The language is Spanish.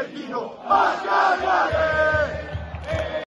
Argentino, más